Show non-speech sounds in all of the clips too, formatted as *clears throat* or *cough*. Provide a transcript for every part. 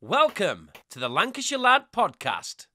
Welcome to the Lancashire Lad podcast.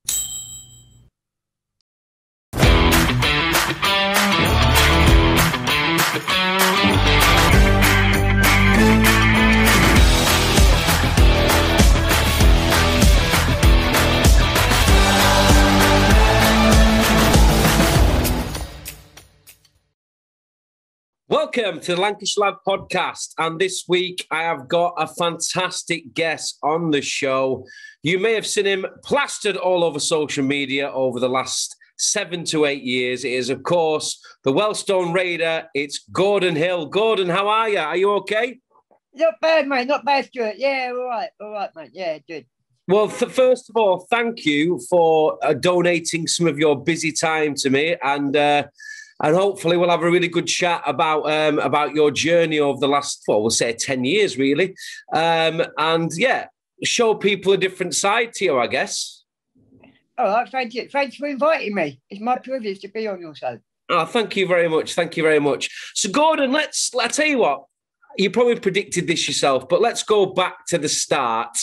Welcome to the Lancashire Lad podcast. And this week I have got a fantastic guest on the show. You may have seen him plastered all over social media over the last seven to eight years. It is, of course, the Wellstone Raider. It's Gordon Hill. Gordon, how are you? Are you okay? Not bad, mate. Not bad, Stuart. Yeah, all right. All right, mate. Yeah, good. Well, th- first of all, thank you for uh, donating some of your busy time to me, and uh, and hopefully we'll have a really good chat about um, about your journey over the last, well, we'll say ten years, really, um, and yeah, show people a different side to you, I guess. All right, thank you. Thanks for inviting me. It's my privilege to be on your show. Oh, thank you very much. Thank you very much. So, Gordon, let's. I tell you what, you probably predicted this yourself, but let's go back to the start,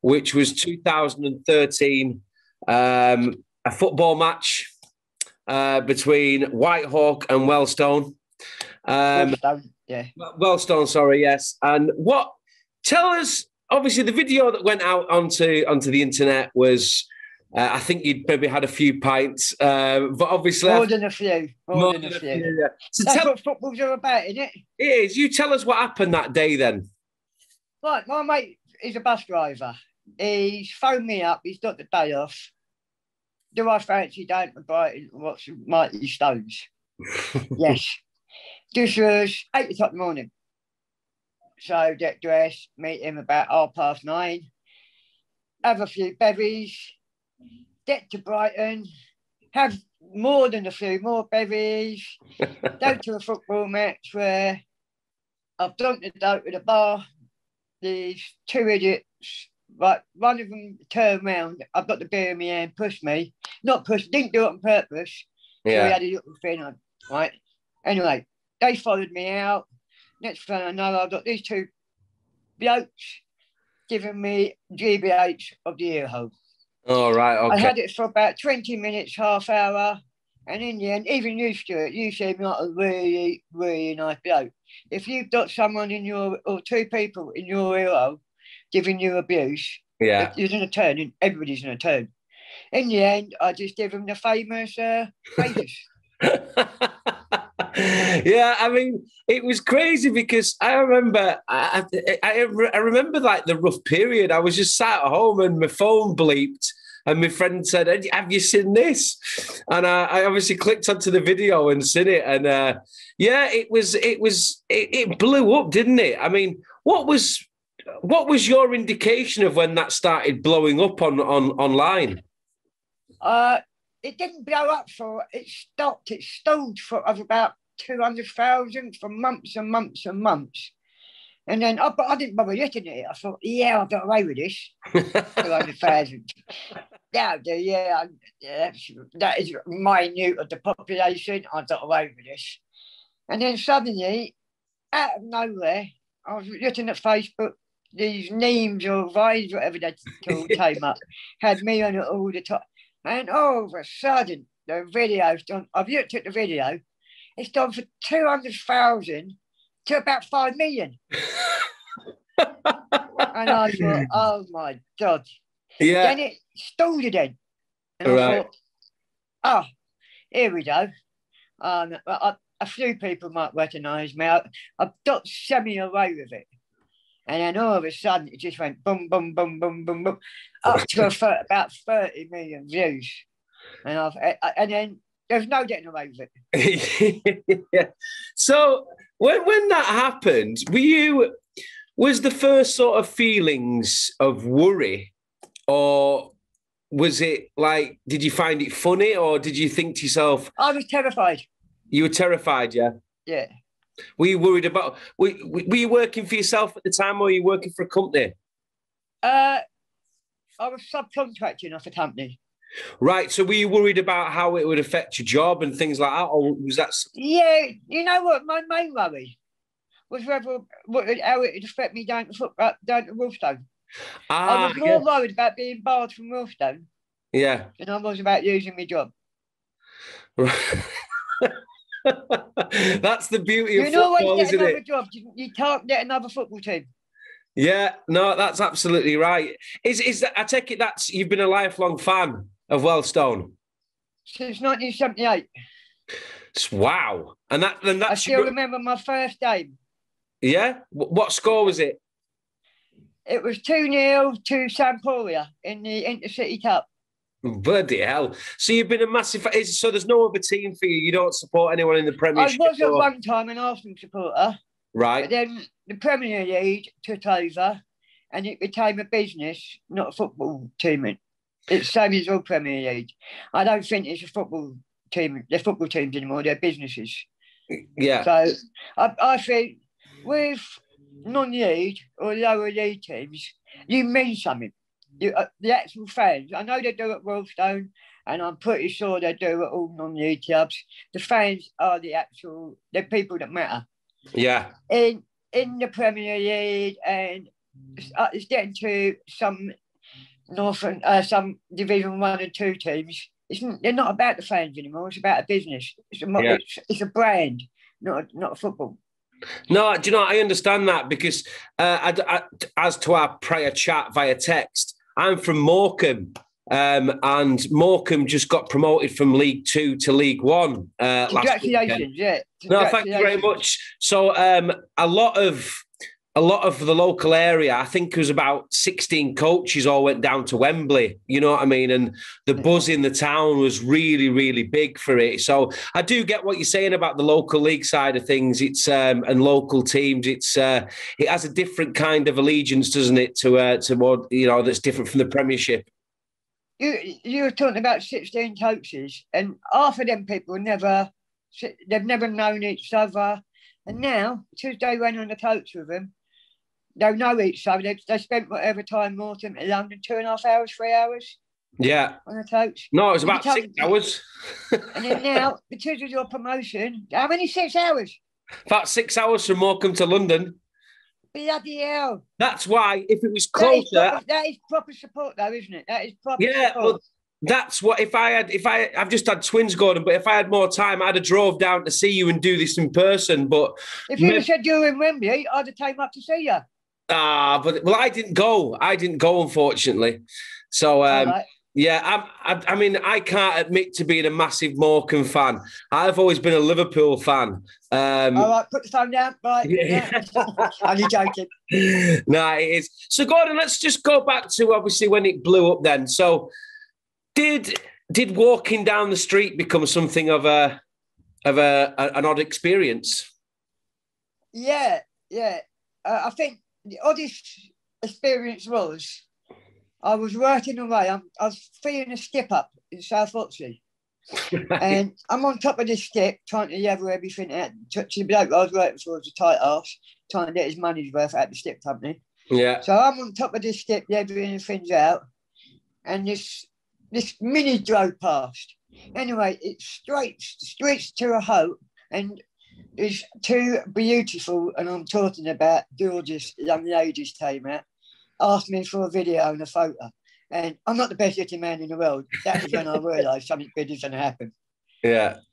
which was 2013, um, a football match uh, between Whitehawk and Wellstone. Um, Wealdstone, yeah. Wealdstone, sorry, yes. And what? Tell us. Obviously, the video that went out onto onto the internet was. Uh, I think you'd maybe had a few pints, uh, but obviously More than a few. More, more than a than a few. few, yeah. So That's tell what football's all about, isn't it? it is. You tell us what happened that day then. Right, my mate is a bus driver. He's phoned me up. He's got the day off. Do I fancy down to Brighton and watch some Mighty Stones? *laughs* yes. This was eight o'clock in the morning. So get dressed, meet him about half past nine, have a few bevies, get to Brighton, have more than a few more bevies, *laughs* go to a football match where I've drunk the dope at a bar. These two idiots, right, one of them turned round, I've got the beer in my hand, pushed me. Not pushed, didn't do it on purpose. So we had a little thing on, right? Anyway, they followed me out. Next thing I know, I've got these two blokes giving me GBH of the ear hole. All right. Okay. I had it for about 20 minutes, half hour. And in the end, even you, Stuart, you seem like a really, really nice bloke. If you've got someone in your, or two people in your ear hole giving you abuse, Yeah. you're going to turn, and everybody's going to turn. In the end, I just give them the famous uh, *laughs* yeah, I mean, it was crazy because I remember, I, I, I remember like the rough period. I was just sat at home and my phone bleeped, and my friend said, "Have you- "Have you seen this?" And I, I obviously clicked onto the video and seen it, and uh, yeah, it was, it was, it, it blew up, didn't it? I mean, what was, what was your indication of when that started blowing up on on online? Uh, it didn't blow up for, it stopped, it stalled for of about 200,000 for months and months and months. And then, oh, but I didn't bother looking at it. I thought, yeah, I'll get away with this. *laughs* 200,000. Yeah, yeah, yeah, that is minute of the population. I got away with this. And then suddenly, out of nowhere, I was looking at Facebook, these names or vines, whatever they called, *laughs* came up, had me on it all the time. And all of a sudden, the video's done. I've looked at the video, it's done for 200,000 to about 5 million. And I *laughs* thought, oh my God. yeah, Then it stalled again. And I Right. thought, oh, here we go. Um, I, a few people might recognise me. I, I've got semi away with it. And then all of a sudden, it just went boom, boom, boom, boom, boom, boom, *laughs* up to a about 30 million views. And, I've, and then there's no getting away with it. *laughs* yeah. So when when that happened, were you was the first sort of feelings of worry, or was it like did you find it funny, or did you think to yourself I was terrified. you were terrified? Yeah. Yeah. Were you worried about? Were, were you working for yourself at the time, or were you working for a company? Uh, I was subcontracting off a company. Right. So were you worried about how it would affect your job and things like that, or was that? Yeah, you know what? My main worry was whether what, how it would affect me down to foot, uh, down to Wealdstone. Ah, I was more worried about being barred from Wealdstone yeah. than I was about losing my job. *laughs* *laughs* That's the beauty You of know when football, you get another it? job, you, can't get another football team. Yeah, no, that's absolutely right. Is is that? I take it that's you've been a lifelong fan of Wealdstone. Since 1978. Wow, and that and I still your, remember my first game. yeah. What score was it? It was 2 0 to Sampdoria in the Intercity Cup. Bloody hell! So you've been a massive. So there's no other team for you. You don't support anyone in the Premier. I was at or- one time an Arsenal supporter, but right? then the Premier League took over and it became a business, not a football team. It's same as all Premier League. I don't think it's a football team. They're football teams anymore. They're businesses. Yeah, So I, I think with non-league or lower league teams, you mean something. You, uh, the actual fans, I know they do at Wealdstone, and I'm pretty sure they do at all non-league clubs. The fans are the actual, the people that matter. yeah, In in the Premier League, and it's, uh, it's getting to some Northern, uh, some Division One and Two teams. It's, they're not about the fans anymore. It's about a business. It's a, Yeah. it's, it's a brand, not a, not a football. No, do you know? I understand that because uh, I, I- as to our prior chat via text, I'm from Morecambe, um, and Morecambe just got promoted from League Two to League One uh. Congratulations, yeah. No, thank you very much. So, um, a lot of a lot of the local area, I think it was about 16 coaches all went down to Wembley. You know what I mean? And the buzz in the town was really, really big for it. So I do get what you're saying about the local league side of things. It's um, and local teams. It's uh, it has a different kind of allegiance, doesn't it? To uh, to what you know that's different from the Premiership. You you were talking about 16 coaches, and half of them people never they've never known each other. And now, Tuesday went on the coach with them, they know each other. They, they spent whatever time Morton to London, two and a half hours, three hours Yeah. on the coach. No, it was about six hours. *laughs* And then now, because of your promotion, how many six hours? About six hours from Morecambe to London. Bloody hell. That's why if it was That is, closer, proper, that is proper support, though, isn't it? That is proper Yeah, well, that's what if I had if I I've just had twins, Gordon, but if I had more time, I'd have drove down to see you and do this in person. But if you me- said you were in Wembley, I'd have came up to see you. Ah, but well, I didn't go. I didn't go, unfortunately. So um, right. yeah, I'm, I, I mean, I can't admit to being a massive Morecambe fan. I've always been a Liverpool fan. Um, All right, put the phone down. Right. *laughs* Yeah. Only joking. *laughs* no, it is. So, Gordon, let's just go back to obviously when it blew up. Then, so did did walking down the street become something of a of a, a- an odd experience? Yeah, yeah. Uh, I think the oddest experience was I was working away. I'm, I was feeling a skip up in South Oxhey. *laughs* and I'm on top of this skip trying to level everything out. To to the bloke I was working for was a tight ass, trying to get his money's worth out of the skip company. yeah, So I'm on top of this skip, leveling things out, and this this mini drove past. Anyway, it straight streets to a halt, and there's two beautiful, and I'm talking about gorgeous young ladies came out, asked me for a video and a photo. And I'm not the best looking man in the world. That was when I *laughs* realised something big is going to happen. yeah. *coughs*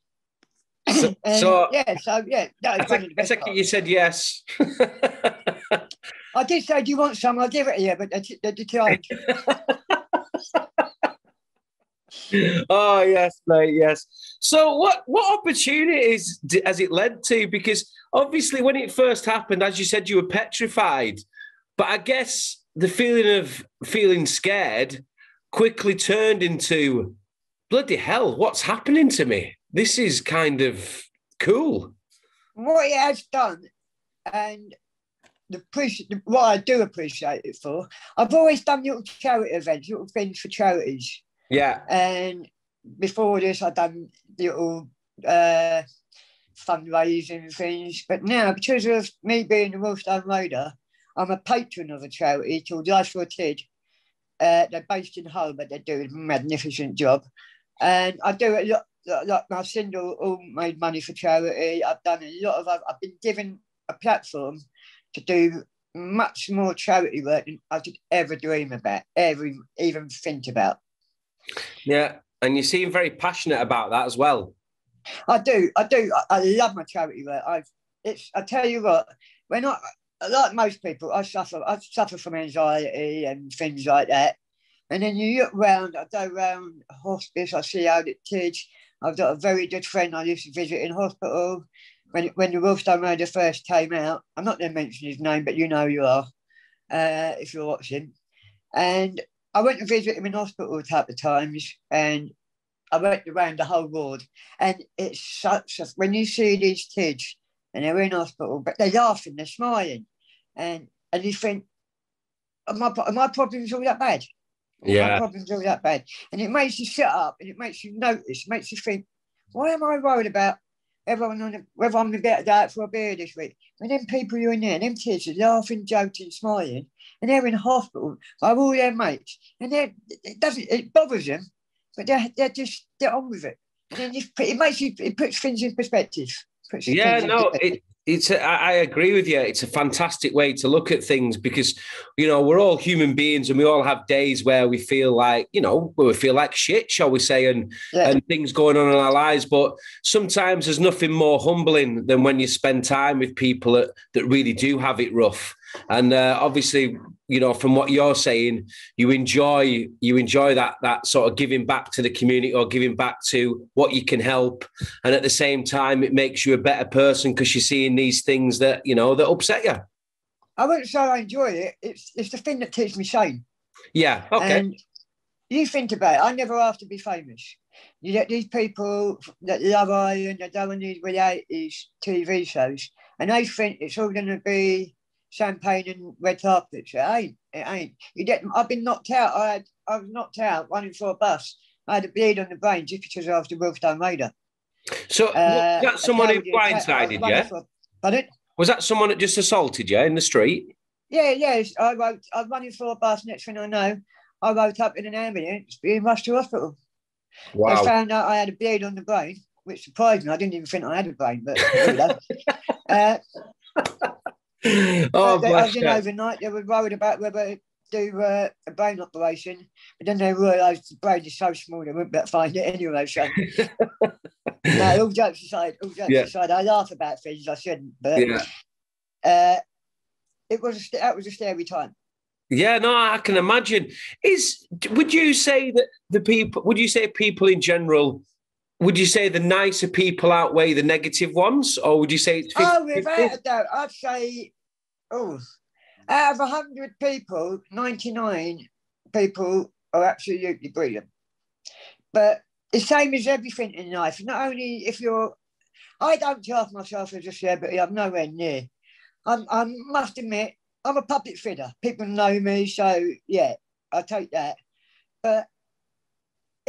So, And so uh, yeah, so yeah, that I was one of I best. take it parts. you said yes. I did say, "Do you want some?" I'll give it to you, but they declined. *laughs* *laughs* oh yes, mate, yes. So what what opportunities has it led to? Because obviously, when it first happened, as you said, you were petrified. But I guess the feeling of feeling scared quickly turned into bloody hell. What's happening to me? This is kind of cool. what it has done, and the what I do appreciate it for. I've always done little charity events, little things for charities, Yeah, and before this, I've done little uh, fundraising things. But now, because of me being a Wealdstone Raider, I'm a patron of a charity called Life for a Kid. Uh, they're based in Hull, but they do a magnificent job. And I do a lot, lot my single all made money for charity. I've done a lot of, I've been given a platform to do much more charity work than I could ever dream about, ever even think about. Yeah, and you seem very passionate about that as well. I do, I do. I, I love my charity work. I, it's. I tell you what, when I, like most people, I suffer. I suffer from anxiety and things like that. And then you look around. I go around hospice. I see how the kids. I've got a very good friend I used to visit in hospital when when the Wealdstone Murder first came out. I'm not going to mention his name, but you know you are uh, if you're watching. And I went to visit him in hospital a couple of times, and I went around the whole ward. And it's such a when you see these kids and they're in hospital, but they're laughing, they're smiling, and and you think, are my, are my problems all that bad? Yeah. My problems all that bad. And it makes you sit up and it makes you notice, it makes you think, why am I worried about everyone on the, whether I'm going to get out for a beer this week? And then people you're in there, and them kids are laughing, joking, smiling, and they're in hospital by all their mates. And it doesn't, it bothers them, but they're, they're just, they're on with it. And then it makes you, it puts things in perspective. Yeah, no, it, it's a, I agree with you. It's a fantastic way to look at things because you know we're all human beings and we all have days where we feel like you know we feel like shit, shall we say, and yeah. and things going on in our lives. But sometimes there's nothing more humbling than when you spend time with people that, that really do have it rough. And uh, obviously, you know, from what you're saying, you enjoy you enjoy that that sort of giving back to the community or giving back to what you can help, and at the same time, it makes you a better person because you're seeing these things that you know that upset you. I wouldn't say I enjoy it. It's it's the thing that keeps me sane. Yeah. Okay. And you think about it. I never have to be famous. You get these people that love Iron, that on these reality TV shows, and they think it's all going to be champagne and red carpets. It ain't. It ain't. You get. I've been knocked out. I had. I was knocked out running for a bus. I had a bleed on the brain just because I was the Wealdstone Raider. So uh, that someone who blindsided you? For, pardon? Was that someone that just assaulted you in the street? Yeah, yeah. I wrote. I was running for a bus. Next thing I know, I woke up in an ambulance, being rushed to hospital. Wow. I found out I had a bleed on the brain, which surprised me. I didn't even think I had a brain, but *laughs* uh, *laughs* oh, they, I did overnight. They were worried about whether to do uh, a brain operation, but then they realised the brain is so small they wouldn't be able to find it anyway. So, *laughs* no, all jokes aside, all jokes yeah. aside, I laugh about things I shouldn't, but yeah. uh, it was a, that was a scary time. Yeah, no, I can imagine. Is would you say that the people? Would you say people in general would you say the nicer people outweigh the negative ones, or would you say? it's 50, oh, without a doubt, I'd say, oh, out of hundred people, ninety-nine people are absolutely brilliant. But the same as everything in life. Not only if you're, I don't class myself as a celebrity. I'm nowhere near. I'm, I must admit, I'm a puppet figure. People know me, so yeah, I take that. But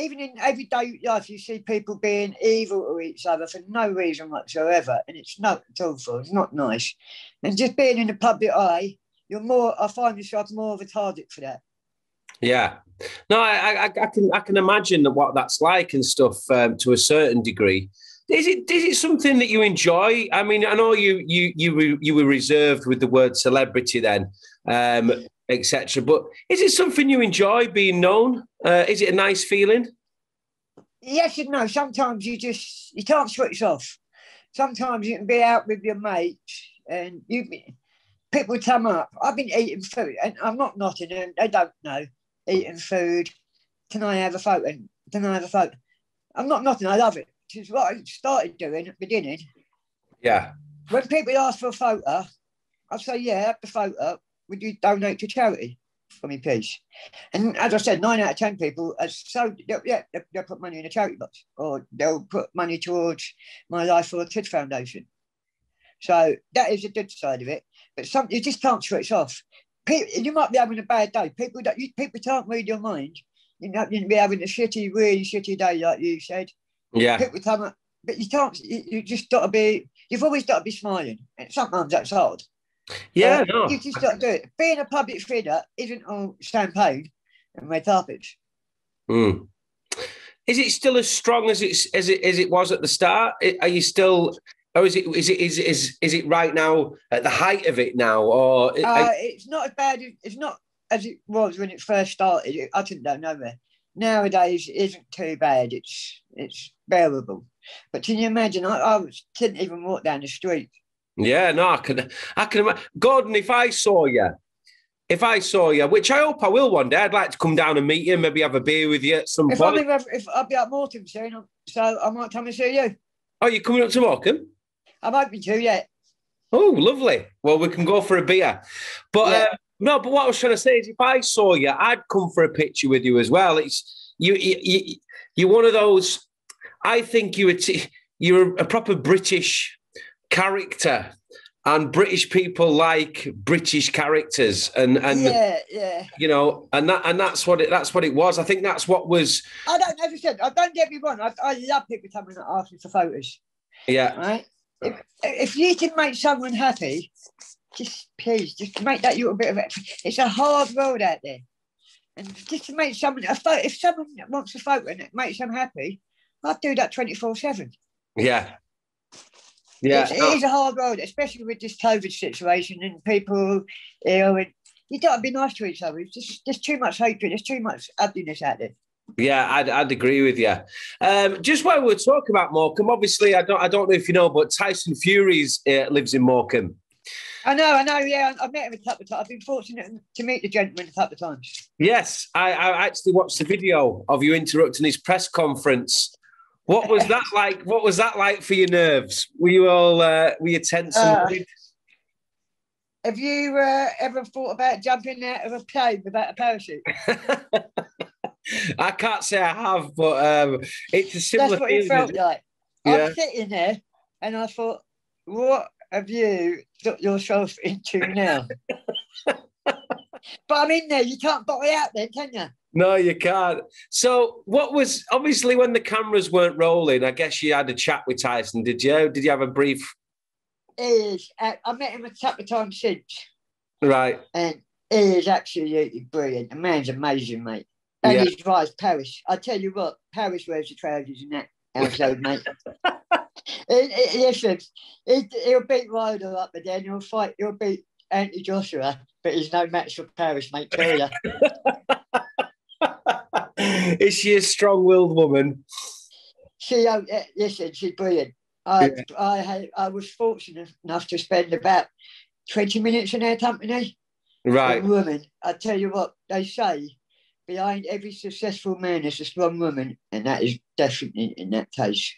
even in everyday life, you see people being evil to each other for no reason whatsoever, and it's not for. It's not nice, and just being in the public eye, you're more. I find yourself more of a target for that. Yeah, no, I, I, I can I can imagine what that's like and stuff um, to a certain degree. Is it is it something that you enjoy? I mean, I know you you you were, you were reserved with the word celebrity then, um, etc. But is it something you enjoy being known? Uh, is it a nice feeling? Yes and no. Sometimes you just you can't switch off. Sometimes you can be out with your mates and you people come up. I've been eating food and I'm not knocking them. They don't know eating food. Can I have a photo? Can I have a photo? I'm not knocking. I love it. It's what I started doing at the beginning. Yeah. When people ask for a photo, I say, yeah, have the photo. Would you donate to charity? for me, please. And as I said, nine out of 10 people are so, yeah, they'll put money in a charity box or they'll put money towards my Life for the Kids Foundation. So that is the good side of it. But some, you just can't switch off. People, you might be having a bad day. People that you, people can't read your mind. You know, you'd be having a shitty, really shitty day, like you said. Yeah. People come but you can't. You, you just got to be. You've always got to be smiling, and sometimes that's hard. Yeah, uh, no. You just to do it. Being a public figure isn't all champagne and red carpets. Mm. Is it still as strong as it's as it as it was at the start? Are you still Or is it is it is is is it right now at the height of it now, or Uh, it's not as bad. It's not as it was when it first started. I didn't know nowhere. Nowadays, it isn't too bad. It's it's bearable. But can you imagine? I, I was, couldn't even walk down the street. Yeah, no, I can I can imagine. Gordon, if I saw you, if I saw you, which I hope I will one day, I'd like to come down and meet you, maybe have a beer with you at some If I'm point. in, if I'll be at Morton soon, so I might come and see you. Oh, you're coming up to Morecambe? I'm hoping to. Yeah. Oh, lovely. Well, we can go for a beer. But Yeah. uh, no, but what I was trying to say is, if I saw you, I'd come for a picture with you as well. It's you. you, you you're one of those. I think you. T- you're a proper British character, and British people like British characters, and and yeah, yeah. you know, and that and that's what it. That's what it was. I think that's what was. I don't, as I said, I don't get me wrong. I, I love people coming and asking for photos. Yeah, right? If, if you can make someone happy, just please, just make that little bit of it. It's a hard world out there. And just to make someone, a photo, if someone wants a photo and it makes them happy, I'd do that 24 7. yeah, yeah. It's, it is a hard road, especially with this COVID situation and people ill. And you got to be nice to each other. It's just, there's too much hatred, there's too much ugliness out there. Yeah, I'd, I'd agree with you. Um, just while we're talking about Morecambe, obviously, I don't, I don't know if you know, but Tyson Fury's uh, lives in Morecambe. I know, I know, yeah. I've met him a couple of times. I've been fortunate to meet the gentleman a couple of times. Yes, I, I actually watched the video of you interrupting his press conference. What was that like? What was that like for your nerves? Were you all uh, were you tense Uh? Have you uh, ever thought about jumping out of a plane without a parachute? *laughs* I can't say I have, but um, it's a similar That's what it felt like. Yeah. I'm sitting there and I thought, what have you got yourself into now? *laughs* but I'm in there. You can't bottle out then, can you? No, you can't. So, what was obviously when the cameras weren't rolling? I guess you had a chat with Tyson. Did you? Did you have a brief? He is. Uh, I met him a couple of times since, Right. and he is absolutely brilliant. The man's amazing, mate. And Yeah. his wife, Paris. I tell you what, Paris wears the trousers in that household, *laughs* mate. He- Listen, he, he'll beat Wilder up, but then he'll fight. He'll beat Anthony Joshua, but he's no match for Paris, mate. Tell ya. *laughs* Is she a strong-willed woman? She, uh, eh, listen, she's brilliant. I, I, had, I was fortunate enough to spend about 20 minutes in her company. Right. Woman, I tell you what, they say behind every successful man is a strong woman, and that is definitely in that case.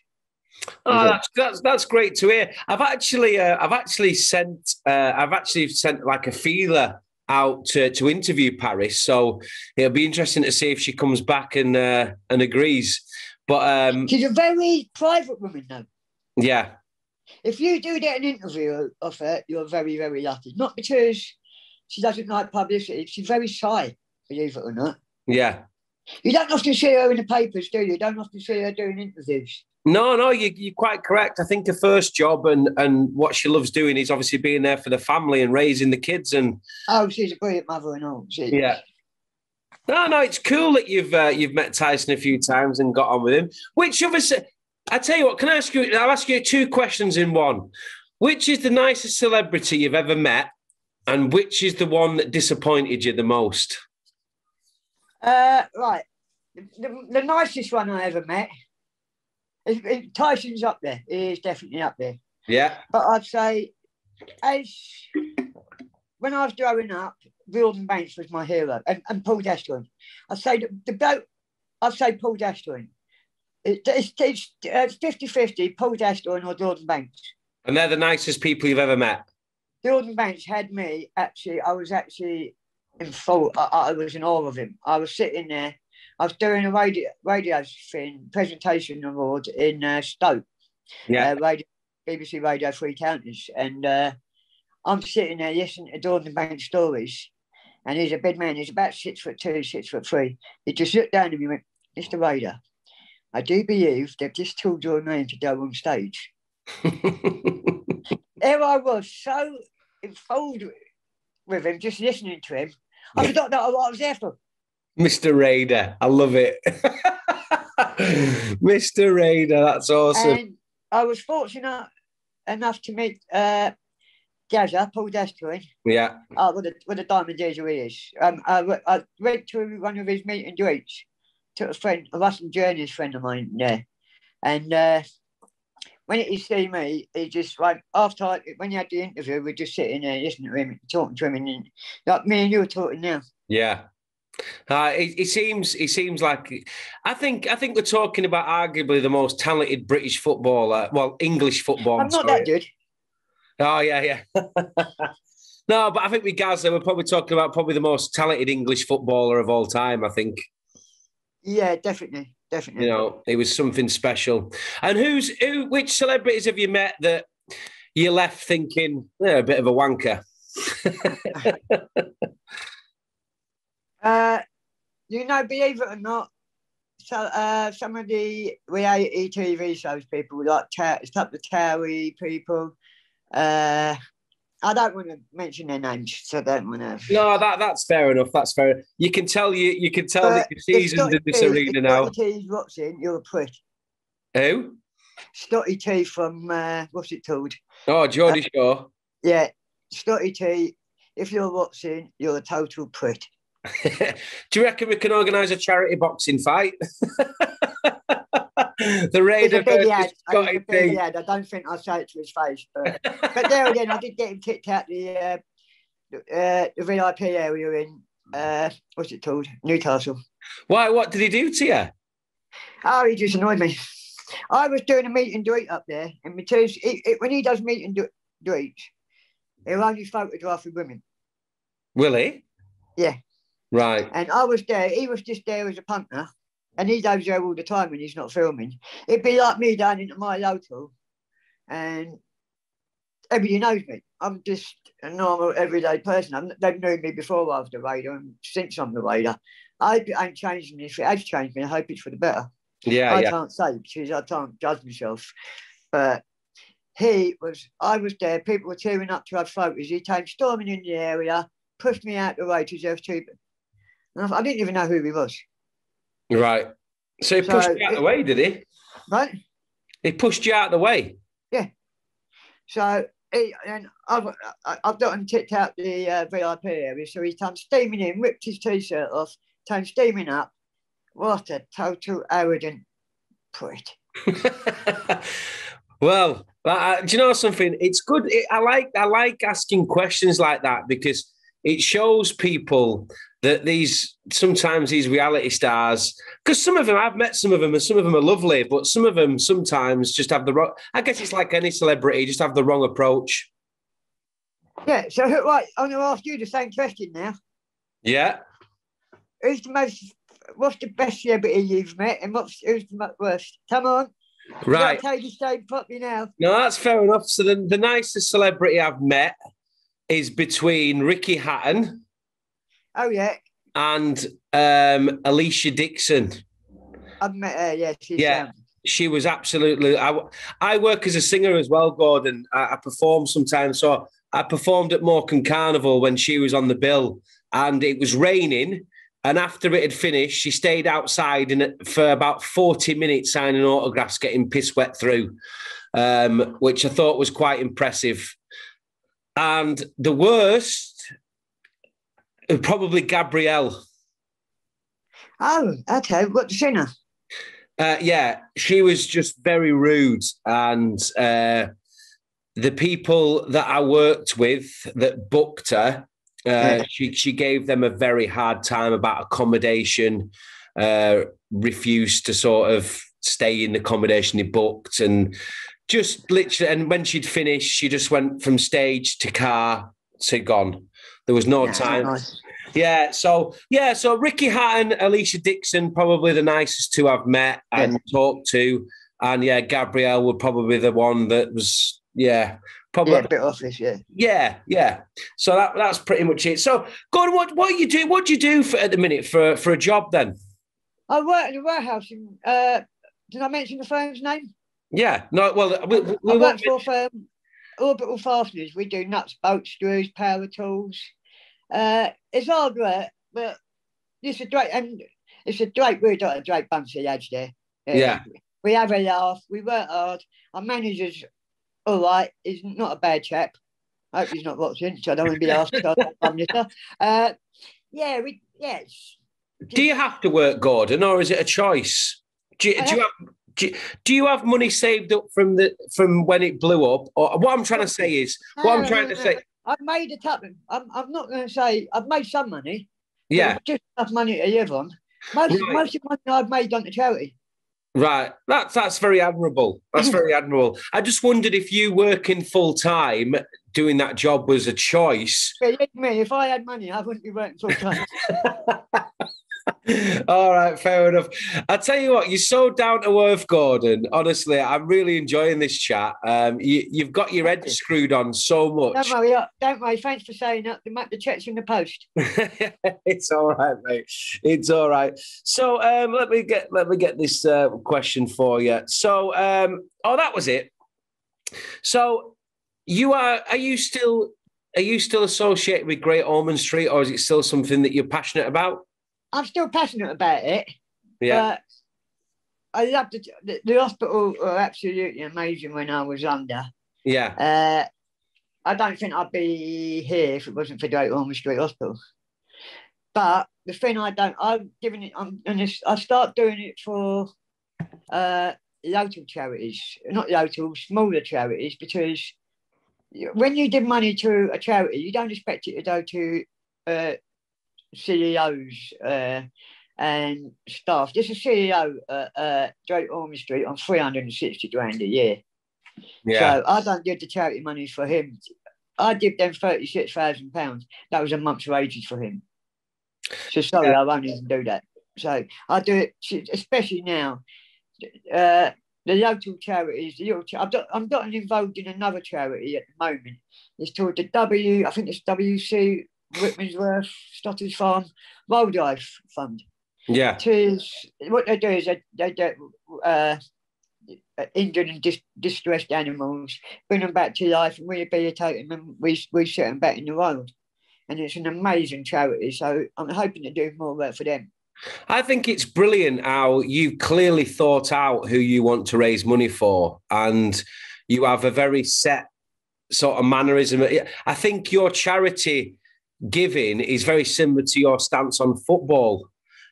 Oh, that's, that's that's great to hear. I've actually uh, I've actually sent uh, I've actually sent like a feeler out to, to interview Paris, so it'll be interesting to see if she comes back and uh, and agrees. But um, She's a very private woman, though. yeah, If you do get an interview of her, you're very, very lucky. Not because she doesn't like publicity, she's very shy, believe it or not. yeah. You don't often see her in the papers, do you? You don't often see her doing interviews. No, no, you, you're quite correct. I think her first job and and what she loves doing is obviously being there for the family and raising the kids and Oh, she's a brilliant mother and all. She, Yeah. No, no, it's cool that you've uh, you've met Tyson a few times and got on with him. Which of us? I tell you what, can I ask you? I'll ask you two questions in one. Which is the nicest celebrity you've ever met, and which is the one that disappointed you the most? Uh, right. The, the nicest one I ever met. Tyson's up there. He is definitely up there. Yeah, But I'd say, as when I was growing up, Gordon Banks was my hero, and, and Paul Gascoigne. I'd say the, the bloke, I'd say Paul. It, it's it's uh, 50-50, Paul Gascoigne or Gordon Banks. and they're the nicest people you've ever met. Gordon Banks had me actually, I was actually in full, I, I was in awe of him. I was sitting there, I was doing a radio, radio thing, presentation award in uh, Stoke, Yeah, uh, radio, BBC Radio Three Counties. And uh, I'm sitting there listening to Gordon Banks stories. And he's a big man, he's about six foot two, six foot three. He just looked down at me and went, Mr. Raider, I do believe they've just told your name to go on stage. *laughs* there I was, so enthralled with him, just listening to him. I forgot that what I was there for. Mr. Raider, I love it. *laughs* Mr. Raider, that's awesome. And I was fortunate enough to meet uh, Gaza, Paul Gascoigne. Yeah. Uh, what a what a diamond Gaza he is. Um, I, I went to one of his meet and greets to a friend, a Russell journalist friend of mine there, and uh, when he see me, he just like after I, when he had the interview, we're just sitting there listening to him, talking to him, and like me and you are talking now. Yeah. Uh, it, it seems it seems like I think I think we're talking about arguably the most talented British footballer, well English football. I'm not sorry. that good. Oh yeah, yeah. *laughs* no, but I think with Gaza, we're probably talking about probably the most talented English footballer of all time. I think Yeah, definitely, definitely. you know it was something special. And who's who? Which celebrities have you met that you left thinking they're a bit of a wanker? *laughs* Uh, you know, believe it or not, so uh, some of the reality TV shows people like ta- some the Towie people. Uh, I don't want to mention their names, so I don't want to. no, that that's fair enough. That's fair. You can tell you you can tell But that you're seasoned in this arena now. Scotty T's watching, you're a prick. Who? Scotty T from uh, what's it called? Oh, Geordie Shore. Yeah, Scotty T. If you're watching, you're a total prick. *laughs* Do you reckon we can organise a charity boxing fight? *laughs* the Raider big versus ad. A Scotty big T. I don't think I'll say it to his face, but but there again, I did get him kicked out the uh, uh, the VIP area in uh, what's it called? Newcastle. Why? What did he do to you? Oh, he just annoyed me. I was doing a meet and greet up there, and because it, it, when he does meet and greets, he'll only photograph with women. Will he? Yeah. Right. And I was there. He was just there as a punter, and he goes there all the time when he's not filming. It'd be like me down into my local, and everybody knows me. I'm just a normal, everyday person. I'm, they've known me before I was the Raider, and since I'm the Raider. I hope it ain't changed me. If it has changed me, I hope it's for the better. Yeah, I yeah. can't say because I can't judge myself. But he was, I was there. People were tearing up to have photos. He came storming in the area, pushed me out the way to Tubin. And I, didn't even know who he was. Right. So he So pushed you out it- the way, did he? Right? He pushed you out the way. Yeah. So he, and I've, I- I've got him ticked out the uh, VIP area. So he came steaming in, ripped his t-shirt off, came steaming up. What a total arrogant prick. *laughs* well, uh, do you know something? It's good. It, I like I like asking questions like that because it shows people that these sometimes these reality stars because some of them I've met some of them and some of them are lovely, but some of them sometimes just have the wrong. I guess it's like any celebrity, just have the wrong approach. Yeah, so right, I'm going to ask you the same question now. Yeah. Who's the most, what's the best celebrity you've met and what's who's the worst? Come on. Right. Tell the same properly now. No, that's fair enough. So the, the nicest celebrity I've met is between Ricky Hatton Oh, yeah. and um, Alesha Dixon. I've met her, yeah. She's, Yeah. um, She was absolutely. I, I work as a singer as well, Gordon. I, I perform sometimes. So I performed at Morecambe Carnival when she was on the bill, and it was raining. And after it had finished, she stayed outside in for about 40 minutes signing autographs, getting piss wet through, um, which I thought was quite impressive. And the worst, probably Gabrielle. oh, okay. What the singer? Uh, yeah, she was just very rude, and uh, the people that I worked with that booked her, uh, Yeah. she she gave them a very hard time about accommodation. Uh, refused to sort of stay in the accommodation they booked, and just literally. And when she'd finished, she just went from stage to car to gone. There was no Yeah, time. nice. Yeah, so yeah, so Ricky Hatton, Alesha Dixon, probably the nicest two I've met and talked to, and yeah, Gabrielle would probably the one that was yeah, probably Yeah, yeah, a bit office, yeah. yeah, So that that's pretty much it. So, Gordon, what what you do? What do you do for, at the minute for for a job then? I work in a warehouse in, uh, did I mention the firm's name? Yeah, no, well, we, we, we I won't work for a firm, Orbital Fasteners. We do nuts, bolts, screws, power tools. Uh, it's hard work, but it's a great, and it's a great, we've got a great bunch of lads there. Uh, Yeah. We have a laugh, we work hard. Our managers all right. He's not a bad chap. I hope he's not watching, so I don't want to be asked. *laughs* uh, yeah, we yes. Do you have to work, Gordon, or is it a choice? Do you, do you have do you, do you have money saved up from the from when it blew up? Or what I'm trying to say is, what I'm trying to say. I've made a couple. I'm, I'm not going to say I've made some money. Yeah, just enough money to live on. Most right. most of the money I've made on the charity. Right, that's that's very admirable. That's very *laughs* admirable. I just wondered if you working full time doing that job was a choice. me, if I had money, I wouldn't be working full time. *laughs* All right, fair enough. I tell you what, you're so down to earth, Gordon. Honestly, I'm really enjoying this chat. Um, you, have got your head screwed on so much. Don't worry, don't worry. Thanks for saying that. The, the check's in the post. *laughs* it's all right, mate. It's all right. So um, let me get let me get this uh, question for you. So, um, oh, that was it. So, you are are you still are you still associated with Great Ormond Street, or is it still something that you're passionate about? I'm still passionate about it. Yeah. I love the, the, the hospital were absolutely amazing when I was under. Yeah. Uh, I don't think I'd be here if it wasn't for Great Ormond Street Hospital. But the thing I don't, I'm giving it, I'm, and I start doing it for uh, local charities, not local, smaller charities, because when you give money to a charity, you don't expect it to go to uh, CEOs uh, and staff. Just a CEO at uh, Great Ormond Street on 360 grand a year. Yeah. So I don't give the charity money for him. I give them £36,000. That was a month's wages for him. So sorry, yeah. I won't even do that. So I do it, especially now. Uh, the local charities, the little, I've got, I'm getting involved in another charity at the moment. It's called the W, I think it's WC Rickmansworth, Stotters Farm Wildlife Fund. Yeah. Tis, what they do is they, they get uh, injured and dis- distressed animals, bring them back to life and rehabilitate them and we, we set them back in the wild. And it's an amazing charity. So I'm hoping to do more work for them. I think it's brilliant how you clearly thought out who you want to raise money for, and you have a very set sort of mannerism. I think your charity giving is very similar to your stance on football.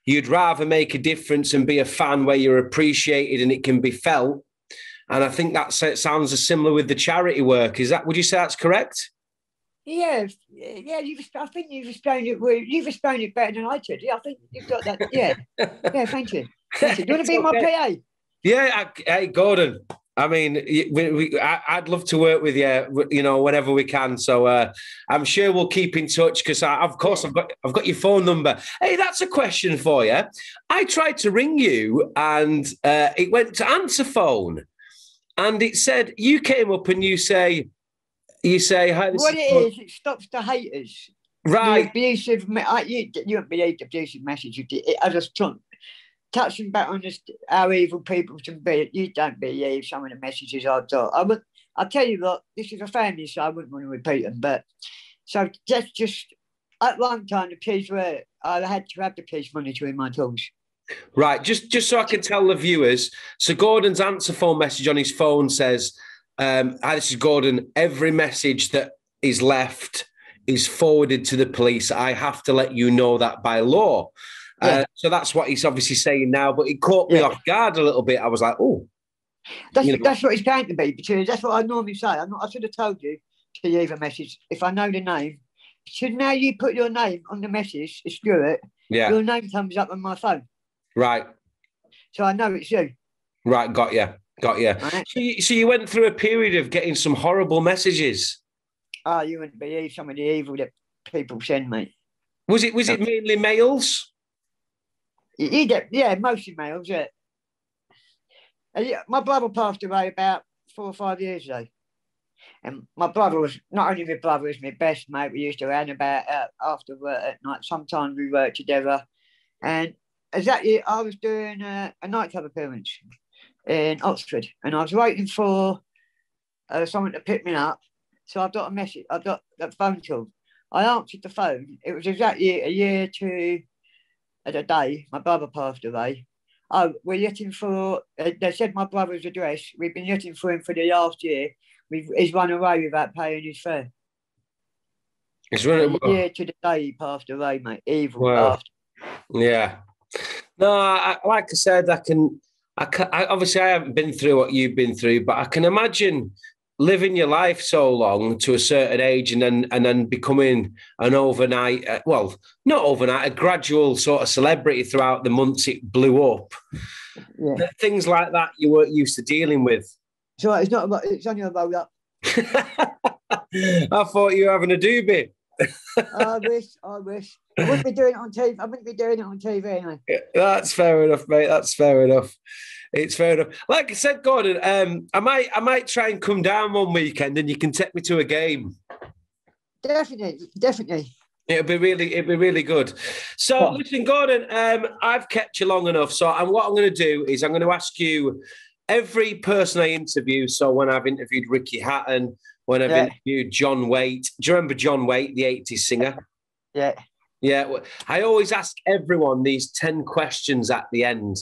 You'd rather make a difference and be a fan where you're appreciated and it can be felt. And I think that sounds similar with the charity work. Is that? Would you say that's correct? Yeah, yeah. You've, I think you've explained it. You've explained it better than I did. Yeah, I think you've got that. Yeah, *laughs* yeah. Thank you. Thank you. Do you want to be okay. *laughs* my PA? Yeah, I, hey Gordon. I mean, we, we, I, would love to work with you, you know, whenever we can. So uh, I'm sure we'll keep in touch because, of course, I've got I've got your phone number. Hey, that's a question for you. I tried to ring you and uh, it went to answer phone, and it said you came up and you say, you say, "Hi." What it is, it stops the haters. Right. The abusive, you, you haven't believed abusive message. I just trying touching back on this, how evil people can be, you don't believe some of the messages I've got. I would, I'll tell you what, this is a family, so I wouldn't want to repeat them. But so just, just at one time, the police were, I had to have the police monitoring my tools. Right, just just so I can tell the viewers. So Gordon's answer phone message on his phone says, um, "Hi, this is Gordon. Every message that is left is forwarded to the police. I have to let you know that by law." Yeah. Uh, so that's what he's obviously saying now, but it caught me yeah. off guard a little bit. I was like, oh. That's, you know. that's what it's going to be because that's what I normally say. Not, i should have told you to leave a message if I know the name. So now you put your name on the message, it's Stuart. Yeah. Your name comes up on my phone. Right. So I know it's you. Right, got you. Got you. Right. So, you. so you went through a period of getting some horrible messages. Oh, you wouldn't believe some of the evil that people send me. Was it was it mainly males? You get, yeah, mostly males, yeah. And yeah. My brother passed away about four or five years ago. And my brother was not only my brother, he was my best mate. We used to hang about uh, after work at night. Sometimes we worked together. And exactly, I was doing a, a nightclub appearance in Oxford, and I was waiting for uh, someone to pick me up. So I got a message. I got a phone call. I answered the phone. It was exactly a year to at a day, my brother passed away. Oh, we're looking for, uh, they said my brother's address. We've been looking for him for the last year. We've, he's run away without paying his fare. He's running. Yeah, to the day he passed away, mate. Evil Wow. bastard. Yeah. No, I- like I said, I can, I can. I, obviously, I haven't been through what you've been through, but I can imagine living your life so long to a certain age, and then and then becoming an overnight, uh, well, not overnight, a gradual sort of celebrity throughout the months it blew up. Yeah. Things like that you weren't used to dealing with. Right. It's not about. It's only a roll up. I thought you were having a doobie. I wish. I wish. I wouldn't be doing it on TV. I wouldn't be doing it on TV anyway. That's fair enough, mate. That's fair enough. It's fair enough. Like I said, Gordon, um, I might I might try and come down one weekend and you can take me to a game. Definitely, definitely. It'll be really, it'll be really good. So, listen, Gordon, um, I've kept you long enough. So, and what I'm going to do is I'm going to ask you every person I interview. So, when I've interviewed Ricky Hatton, when I've Yeah. interviewed John Waite, do you remember John Waite, the 80s singer? Yeah. Yeah, I always ask everyone these 10 questions at the end.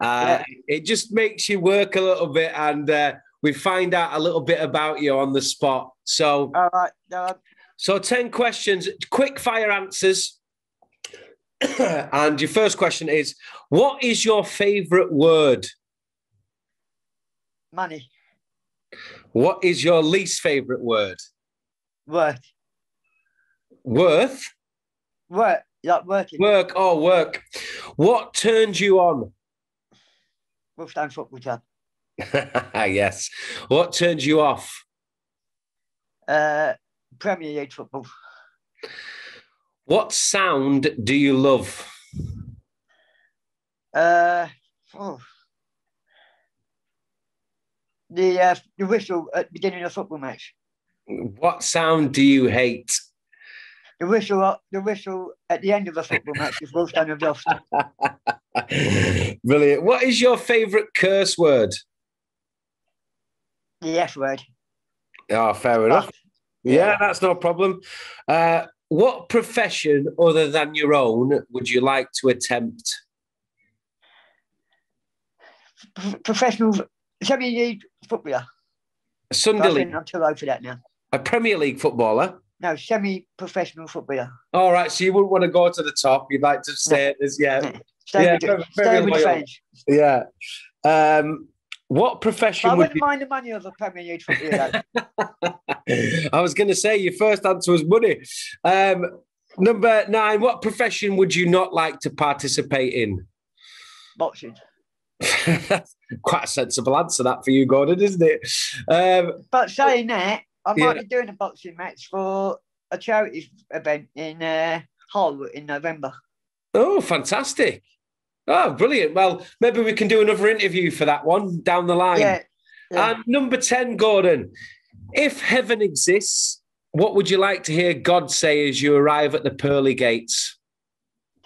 Uh, It just makes you work a little bit and uh, we find out a little bit about you on the spot. So, All right. So 10 questions, quick fire answers. *clears throat* and your first question is What is your favorite word? money. What is your least favorite word? Work. Worth? Work. Like working. Work. Oh, work. What turns you on? Wealdstone Football Club. yes. What turns you off? Uh, Premier League football. What sound do you love? Uh, oh. The uh, the whistle at the beginning of a football match. What sound do you hate? The whistle uh, the whistle at the end of a football match if Wealdstone have lost. *laughs* Brilliant. What is your favorite curse word? The F word. Oh, fair enough. Fuck. Yeah, that's no problem. Uh, what profession other than your own would you like to attempt? Pro- professional Premier League footballer. A But Sunday I League, think I'm too old for that now. a Premier League footballer. No, semi-professional footballer. All right, so you wouldn't want to go to the top. You'd like to stay as yeah, Yeah. Stay Yeah, with, the- very- stay very with the yeah. Um, what profession I would wouldn't you? mind the money of a Premier League footballer. *laughs* I was going to say your first answer was money. Um, number nine. What profession would you not like to participate in? Boxing. *laughs* Quite a sensible answer that for you, Gordon, isn't it? Um, But saying that, I Yeah. might be doing a boxing match for a charity event in uh, Hull in November. oh, fantastic! Oh, brilliant. Well, maybe we can do another interview for that one down the line. Yeah. yeah. And number 10, Gordon, if heaven exists, what would you like to hear God say as you arrive at the pearly gates?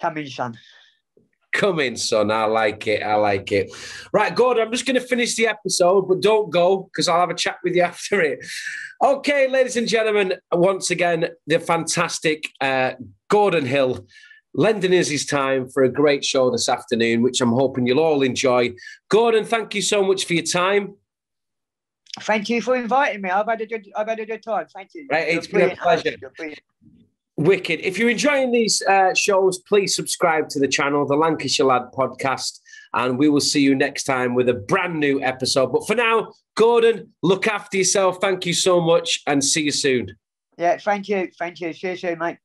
Come in, son. Come in, son. I like it. I like it. Right, Gordon, I'm just going to finish the episode, but don't go because I'll have a chat with you *laughs* after it. Okay, ladies and gentlemen, once again, the fantastic uh, Gordon Hill lending us his time for a great show this afternoon, which I'm hoping you'll all enjoy. Gordon, thank you so much for your time. Thank you for inviting me. I've had a good, I've had a good time. Thank you. Right, You're it's been a brilliant pleasure. Wicked. If you're enjoying these uh, shows, please subscribe to the channel, the Lancashire Lad podcast, and we will see you next time with a brand new episode. But for now, Gordon, look after yourself. Thank you so much and see you soon. Yeah, thank you. Thank you. See you soon, mate.